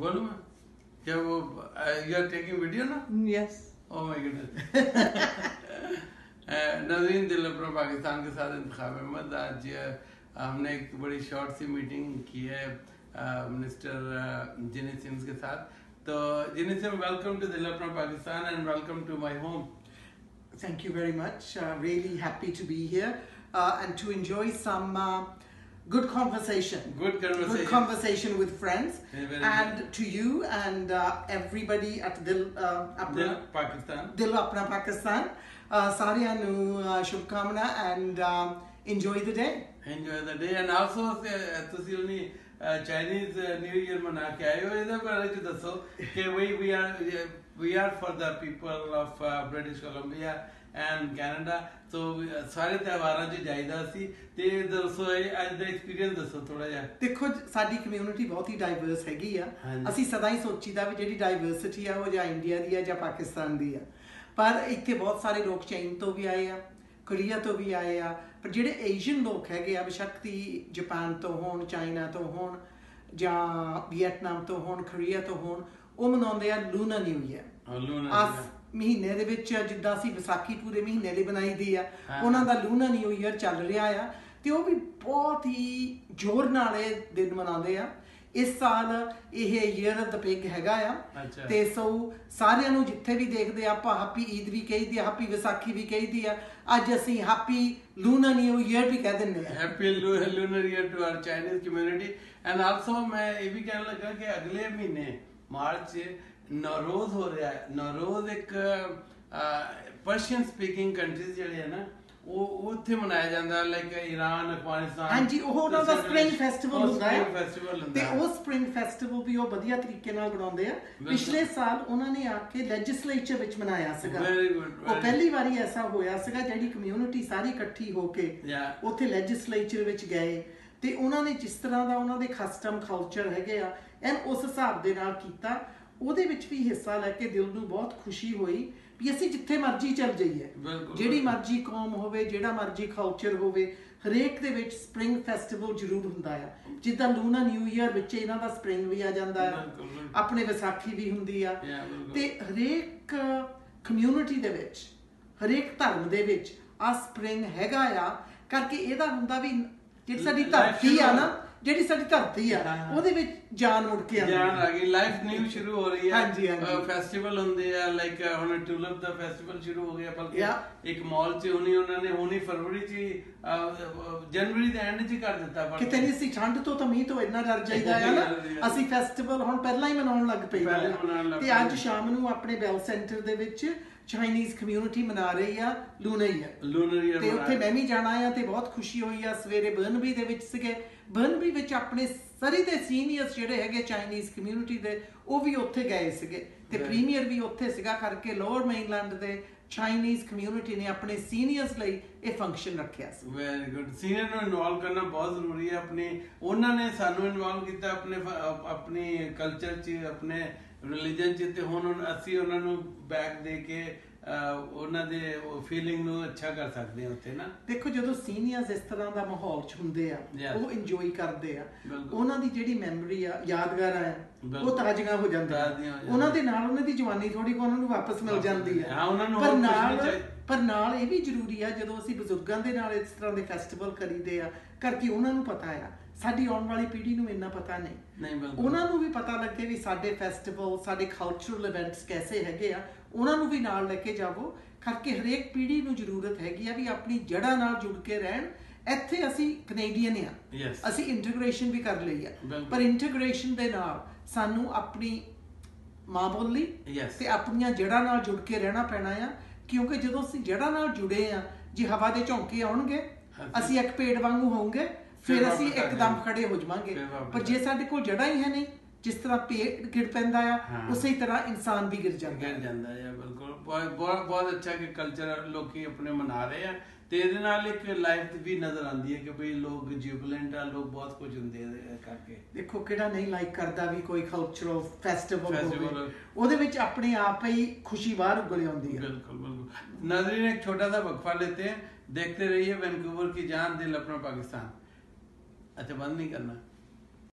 बोलूँ मैं क्या वो यू आर टेकिंग वीडियो ना? यस ओ माय गुडनेस नजरीन दिल अपना पाकिस्तान के साथ इंतखाब अहमद आज हमने एक बड़ी शॉर्ट सी मीटिंग की है मिनिस्टर जिनी सिम्स के साथ। तो जिनी सिम वेलकम टू दिल अपना Pakistan and welcome to my home Thank you very much. Uh, really happy to be here uh, and to enjoy some uh, good conversation. Good conversation. Good conversation with friends. And good. to you and uh, everybody at Dil, uh, Apna, Dil Pakistan. Dil Apna Pakistan. Uh, Sari anu uh, Shubkamana and uh, enjoy the day. Enjoy the day and also uh, Tusilni. Chinese New Year मना के आए हो इधर पर we are we are for the people of British Columbia Canada so we- ਸਾਰੇ ਤਿਉਹਾਰਾਂ 'ਚ ਜਾਈਦਾ ਸੀ। ਤੇ ਦੱਸੋ ਇਹ ਅੱਜ ਦਾ ਐਕਸਪੀਰੀਅੰਸ ਦੱਸੋ ਥੋੜਾ ਜਿਹਾ। ਦੇਖੋ ਸਾਡੀ ਕਮਿਊਨਿਟੀ ਬਹੁਤ ਹੀ ਡਾਈਵਰਸ ਹੈਗੀ ਆ। ਅਸੀਂ ਸਦਾ ਹੀ ਸੋਚੀਦਾ ਵੀ ਜਿਹੜੀ ਡਾਈਵਰਸਿਟੀ ਆ ਉਹ ਜਾਂ ਇੰਡੀਆ ਦੀ ਆ ਜਾਂ ਪਾਕਿਸਤਾਨ ਦੀ ਆ। ਪਰ ਇੱਥੇ ਬਹੁਤ ਸਾਰੇ ਲੋਕ ਚੀਨ ਤੋਂ ਵੀ ਆਏ ਆ ਕੋਰੀਆ ਤੋਂ ਵੀ ਆਏ ਆ। ਪਰ ਜਿਹੜੇ ਏਸ਼ੀਅਨ ਲੋਕ ਹੈਗੇ ਆ ਬੇਸ਼ੱਕ ਦੀ ਜਾਪਾਨ ਤੋਂ ਹੋਣ ਚਾਈਨਾ ਤੋਂ ਹੋਣ ਜਾਂ ਵੀਅਤਨਾਮ ਤੋਂ ਹੋਣ ਕੋਰੀਆ ਤੋਂ ਹੋਣ ਉਹ ਮਨਾਉਂਦੇ ਆ ਲੂਨਾ ਨਿਊ ਈਅਰ ਲੂਨਾ ਮਹੀਨੇ ਦੇ ਵਿੱਚ ਜਿੱਦਾਂ ਅਸੀਂ ਵਿਸਾਖੀ ਪੂਰੇ ਮਹੀਨੇ ਲਈ ਬਣਾਈ ਦੀ ਆ। ਉਹਨਾਂ ਦਾ ਲੂਨਾ ਨਿਊ ਈਅਰ ਚੱਲ ਰਿਹਾ ਆ ਤੇ ਉਹ ਵੀ ਬਹੁਤ ਹੀ ਜ਼ੋਰ ਨਾਲ ਇਹ ਦਿਨ ਮਨਾਉਂਦੇ ਆ ਇਸ ਸਾਲ ਇਹ ਈਅਰ ਆਫ ਦ ਪਿਗ ਹੈਗਾ ਆ। ਤੇ ਸੋ ਸਾਰਿਆਂ ਨੂੰ ਜਿੱਥੇ ਵੀ ਦੇਖਦੇ ਆ ਆਪਾਂ ਹੈਪੀ ਈਦ ਵੀ ਕਹੀਦੀ ਆ ਹੈਪੀ ਵਿਸਾਖੀ ਵੀ ਕਹੀਦੀ ਆ ਅੱਜ ਅਸੀਂ ਹੈਪੀ ਲੂਨਾ ਨਿਊ ਈਅਰ ਵੀ ਕਹਿ ਦਿੰਦੇ ਆ happy lunar year to our Chinese community and also ਮੈਂ ਇਹ ਵੀ ਕਹਿਣ ਲੱਗਾ ਕਿ ਅਗਲੇ ਮਹੀਨੇ ਮਾਰਚ 'ਚ ਨਵਰੋਜ਼ ਹੋ ਰਿਹਾ ਹੈ। ਨਵਰੋਜ਼ ਇੱਕ ਪਰਸ਼ੀਅਨ ਸਪੀਕਿੰਗ ਕੰਟਰੀਜ਼ ਜਿਹੜੇ ਆ ਨਾ ਉਹ ਉੱਥੇ ਮਨਾਇਆ ਜਾਂਦਾ ਲਾਈਕ ਈਰਾਨ ਅਫਗਾਨਿਸਤਾਨ ਹਾਂਜੀ ਉਹ ਉਹਨਾਂ ਦਾ ਸਪ੍ਰਿੰਗ ਫੈਸਟੀਵਲ ਹੁੰਦਾ ਹੈ। ਤੇ। ਉਹ ਸਪ੍ਰਿੰਗ ਫੈਸਟੀਵਲ ਵੀ ਉਹ ਵਧੀਆ ਤਰੀਕੇ ਨਾਲ ਬਣਾਉਂਦੇ ਆ। ਪਿਛਲੇ ਸਾਲ ਉਹਨਾਂ ਨੇ ਆ ਕੇ ਲੈਜਿਸਲੇਚਰ ਵਿੱਚ ਮਨਾਇਆ ਸੀਗਾ। ਉਹ ਪਹਿਲੀ ਵਾਰੀ ਐਸਾ ਹੋਇਆ ਸੀਗਾ ਜਿਹੜੀ ਕਮਿਊਨਿਟੀ ਸਾਰੀ ਇਕੱਠੀ ਹੋ ਕੇ. ਉੱਥੇ ਲੈਜਿਸਲੇਚਰ ਵਿੱਚ ਗਏ। ਤੇ ਉਹਨਾਂ ਨੇ ਜਿਸ ਤਰ੍ਹਾਂ ਦਾ ਉਹਨਾਂ ਦੇ ਕਸਟਮ ਕਲਚਰ ਹੈਗੇ ਆ ਐਨ ਉਸ ਹਿਸਾਬ ਦੇ ਨਾਲ ਕੀਤਾ। ਉਹਦੇ ਵਿੱਚ ਵੀ ਹਿੱਸਾ ਲੈ ਕੇ ਦਿਲ ਨੂੰ ਬਹੁਤ ਖੁਸ਼ੀ ਹੋਈ ਵੀ ਅਸੀਂ ਜਿੱਥੇ ਮਰਜ਼ੀ ਚੱਲ ਜਾਈਏ ਜਿਹੜੀ। ਮਰਜ਼ੀ ਕੌਮ ਹੋਵੇ ਜਿਹੜਾ ਮਰਜ਼ੀ ਕਲਚਰ ਹੋਵੇ ਹਰੇਕ ਦੇ ਵਿੱਚ ਸਪ੍ਰਿੰਗ ਫੈਸਟੀਵਲ ਜ਼ਰੂਰ ਹੁੰਦਾ ਆ ਜਿੱਦਾਂ ਲੂਨਾ ਨਿਊ ਈਅਰ ਵਿੱਚ ਇਹਨਾਂ ਦਾ ਸਪ੍ਰਿੰਗ ਵੀ ਆ ਜਾਂਦਾ ਆ। ਆਪਣੇ ਵਿਸਾਖੀ ਵੀ ਹੁੰਦੀ ਆ। ਤੇ ਹਰੇਕ ਕਮਿਊਨਿਟੀ ਦੇ ਵਿੱਚ ਹਰੇਕ ਧਰਮ ਦੇ ਵਿੱਚ ਆ ਸਪ੍ਰਿੰਗ ਹੈਗਾ ਆ ਕਰਕੇ ਇਹਦਾ ਹੁੰਦਾ ਵੀ ਜਿਹੜੀ ਸਾਡੀ ਧਰਤੀ ਆ ਨਾ ਜਿਹੜੀ ਸਾਡੀ ਧਰਤੀ ਆ ਹਾਂ। ਉਹਦੇ ਵਿੱਚ ਜਾਨ ਮੁੜ ਕੇ ਆਉਂਦੀ ਜਾਨ ਆ ਗਈ ਲਾਈਫ ਨਿਊ ਸ਼ੁਰੂ ਹੋ ਰਹੀ ਹੈ ਹਾਂਜੀ, ਹਾਂਜੀ। ਫੈਸਟੀਵਲ ਹੁੰਦੇ ਆ ਲਾਈਕ ਹੁਣ ਟੂਲਿਪ ਦਾ ਫੈਸਟੀਵਲ ਸ਼ੁਰੂ ਹੋ ਗਿਆ ਬਲਕਿ. ਇੱਕ ਮਾਲ 'ਚ ਹੁਣੀ ਉਹਨਾਂ ਨੇ ਹੁਣੀ ਫਰਵਰੀ 'ਚ ਹੀ, ਜਨਵਰੀ ਦੇ ਐਂਡ 'ਚ ਹੀ ਕਰ ਦਿੱਤਾ ਪਰ ਕਿਤੇ ਨਹੀਂ ਸੀ ਠੰਡ ਤੋਂ ਤਾਂ ਮੀਂਹ ਤੋਂ ਇੰਨਾ ਡਰ ਜਾਈਦਾ ਆ ਨਾ ਅਸੀਂ ਫੈਸਟੀਵਲ ਹੁਣ ਪਹਿਲਾਂ ਹੀ ਮਨਾਉਣ ਲੱਗ ਹੀ ਲੱਗ ਤੇ ਪਏ। ਅੱਜ ਸ਼ਾਮ ਨੂੰ ਆਪਣੇ ਬੈਲ ਸੈਂਟਰ ਦੇ ਵਿੱਚ ਚਾਈਨੀਜ਼ ਕਮਿਊਨਿਟੀ ਮਨਾ ਰਹੀ ਆ ਲੂਨਾ ਈਅਰ ਲੂਨਰ ਈਅਰ ਤੇ ਉੱਥੇ ਮੈਂ ਵੀ ਜਾਣਾ ਆ ਤੇ ਬਹੁਤ ਖੁਸ਼ੀ ਹੋਈ ਆ ਸਵੇਰੇ ਬਰਨਬੀ ਦੇ ਵਿੱਚ ਸੀਗੇ। ਬਰਨਬੀ ਵਿੱਚ ਆਪਣੇ ਸਰੀ ਦੇ ਸੀਨੀਅਰਸ ਜਿਹੜੇ ਹੈਗੇ ਚਾਈਨੀਜ਼ ਕਮਿਊਨਿਟੀ ਦੇ ਉਹ ਵੀ ਉੱਥੇ ਗਏ ਸੀਗੇ। ਤੇ. ਪ੍ਰੀਮੀਅਰ ਵੀ ਉੱਥੇ ਸੀਗਾ ਕਰਕੇ ਲੋਅਰ ਮੇਨਲੈਂਡ ਦੇ ਚਾਈਨੀਜ਼ ਕਮਿਊਨਿਟੀ ਨੇ ਆਪਣੇ ਸੀਨੀਅਰਸ ਲਈ ਇਹ ਫੰਕਸ਼ਨ ਰੱਖਿਆ ਸੀ। ਵੈਰੀ ਗੁੱਡ ਸੀਨੀਅਰ ਨੂੰ ਇਨਵੋਲਵ ਕਰਨਾ ਬਹੁਤ ਜ਼ਰੂਰੀ ਹੈ। ਆਪਣੀ ਉਹਨਾਂ ਨੇ ਸਾਨੂੰ ਇਨਵੋਲਵ ਕੀਤਾ ਆਪਣੇ ਆਪਣੀ ਕਲਚਰ 'ਚ ਆਪਣੇ ਰਿਲੀਜਨ 'ਚ ਤੇ ਹੁਣ ਅਸੀਂ ਉਹਨਾਂ ਨੂੰ ਬੈਕ ਦੇ ਕੇ ਉਹਨਾਂ ਦੇ ਫੀਲਿੰਗ ਨੂੰ ਅੱਛਾ ਕਰ ਸਕਦੇ ਹਾਂ ਉੱਥੇ ਨਾ ਦੇਖੋ ਜਦੋਂ ਸੀਨੀਅਰਸ ਇਸ ਤਰ੍ਹਾਂ ਦਾ ਮਾਹੌਲ ਚ ਹੁੰਦੇ ਆ. ਉਹ ਇੰਜੋਏ ਕਰਦੇ ਆ। ਉਹਨਾਂ ਦੀ ਜਿਹੜੀ ਮੈਮਰੀ ਆ ਯਾਦਗਾਰਾਂ ਆ ਉਹ। ਤਾਜ਼ੀਆਂ ਹੋ ਜਾਂਦੀਆਂ। ਉਹਨਾਂ ਦੇ ਨਾਲ ਉਹਨਾਂ ਦੀ ਜਵਾਨੀ ਥੋੜੀ ਕੋ ਉਹਨਾਂ ਨੂੰ ਵਾਪਸ ਮਿਲ ਜਾਂਦੀ ਆ ਪਰ ਨਾਲ ਪਰ ਨਾਲ ਇਹ ਵੀ ਜ਼ਰੂਰੀ ਆ ਜਦੋਂ ਅਸੀਂ ਬਜ਼ੁਰਗਾਂ ਦੇ ਨਾਲ ਇਸ ਤਰ੍ਹਾਂ ਦੇ ਫੈਸਟੀਵਲ ਕਰੀਦੇ ਆ ਕਰਕੇ ਉਹਨਾਂ ਨੂੰ ਪਤਾ ਆ ਸਾਡੀ ਆਉਣ ਵਾਲੀ ਪੀੜ੍ਹੀ ਨੂੰ ਇੰਨਾ ਪਤਾ ਨਹੀਂ। ਨਹੀਂ ਬਿਲਕੁਲ। ਉਹਨਾਂ ਨੂੰ ਵੀ ਪਤਾ ਲੱਗੇ ਵੀ ਸਾਡੇ ਫੈਸਟੀਵਲ ਸਾਡੇ ਕਲਚਰਲ ਇਵੈਂਟਸ ਕੈਸੇ ਹੈਗੇ ਆ। ਉਹਨਾਂ ਨੂੰ ਵੀ ਨਾਲ ਲੈ ਕੇ ਜਾਵੋ। ਕਰਕੇ ਹਰੇਕ ਪੀੜ੍ਹੀ ਨੂੰ ਜ਼ਰੂਰਤ ਹੈਗੀ ਆ ਵੀ ਆਪਣੀ ਜੜ੍ਹਾਂ ਨਾਲ ਜੁੜ ਕੇ ਰਹਿਣ। ਇੱਥੇ ਅਸੀਂ ਕੈਨੇਡੀਅਨ ਆ. ਅਸੀਂ ਇੰਟੀਗ੍ਰੇਸ਼ਨ ਵੀ ਕਰ ਲਈ ਆ। ਪਰ ਇੰਟੀਗ੍ਰੇਸ਼ਨ ਦੇ ਨਾਲ ਸਾਨੂੰ ਆਪਣੀ ਮਾਂ ਬੋਲੀ. ਤੇ ਆਪਣੀਆਂ ਜੜ੍ਹਾਂ ਨਾਲ ਜੁੜ ਕੇ ਰਹਿਣਾ ਪੈਣਾ ਆ। ਕਿਉਂਕਿ ਜਦੋਂ ਅਸੀਂ ਜੜ੍ਹਾਂ ਨਾਲ ਜੁੜੇ ਆ ਜੇ ਹਵਾ ਦੇ ਝੋਂਕੇ ਆਉਣਗੇ। ਅਸੀਂ ਇੱਕ ਪੇੜ ਵਾਂਗੂ ਹੋਵਾਂਗੇ। ਫਿਰ ਅਸੀਂ ਇੱਕਦਮ ਖੜੇ ਹੋ ਜਾਵਾਂਗੇ। ਪਰ ਜੇ ਸਾਡੇ ਕੋਲ ਜੜਾ ਹੀ ਹੈ ਨਹੀਂ ਜਿਸ ਤਰ੍ਹਾਂ ਪੇੜ ਗਿਰ ਪੈਂਦਾ ਆ ਉਸੇ ਤਰ੍ਹਾਂ ਇਨਸਾਨ ਵੀ ਗਿਰ ਜਾਂਦਾ ਹੈ। ਜਾਂਦਾ ਹੈ ਬਿਲਕੁਲ। ਬਹੁਤ ਬਹੁਤ ਅੱਛਾ ਕਿ ਕਲਚਰ ਲੋਕੀ ਆਪਣੇ ਮਨਾ ਰਹੇ ਆ। ਤੇ ਇਹਦੇ ਨਾਲ ਇੱਕ ਲਾਈਫ ਵੀ ਨਜ਼ਰ ਆਉਂਦੀ ਹੈ ਕਿ ਭਈ ਲੋਕ ਜੁਬਲੈਂਟ ਆ ਲੋਕ ਬਹੁਤ ਕੁਝ ਹੁੰਦੇ ਆ ਕਰਕੇ। ਦੇਖੋ ਕਿਹੜਾ ਨਹੀਂ ਲਾਈਕ ਕਰਦਾ ਵੀ ਕੋਈ ਕਲਚਰਲ ਫੈਸਟੀਵਲ ਹੋਵੇ। ਉਹਦੇ ਵਿੱਚ ਆਪਣੇ ਆਪ ਹੀ ਖੁਸ਼ੀ ਬਾਹਰ ਉਗਲ ਆਉਂਦੀ ਹੈ। ਬਿਲਕੁਲ ਨਜ਼ਰੀ ਨੇ ਇੱਕ ਛੋਟਾ ਜਿਹਾ ਵਕਫਾ ਲੈਤੇ ਹੈ ਦੇਖਤੇ ਰਹੀਏ ਵੈਨਕੂਵਰ ਕੀ ਜਾਨ ਦਿਲ ਆਪਣਾ ਪਾਕਿਸਤਾਨ। अच्छा बंद नहीं करना